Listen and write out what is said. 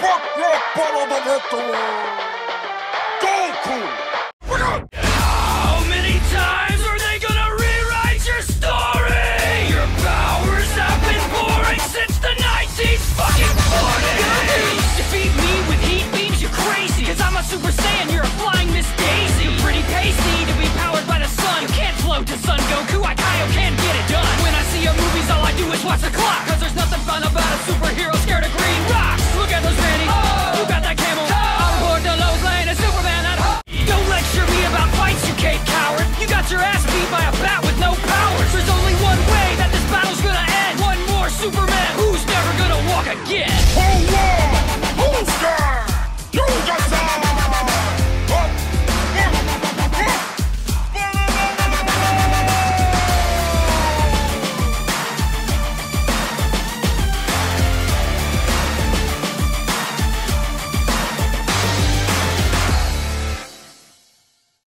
Fuck that, Goku!